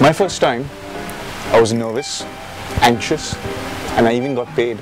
My first time, I was nervous, anxious, and I even got paid.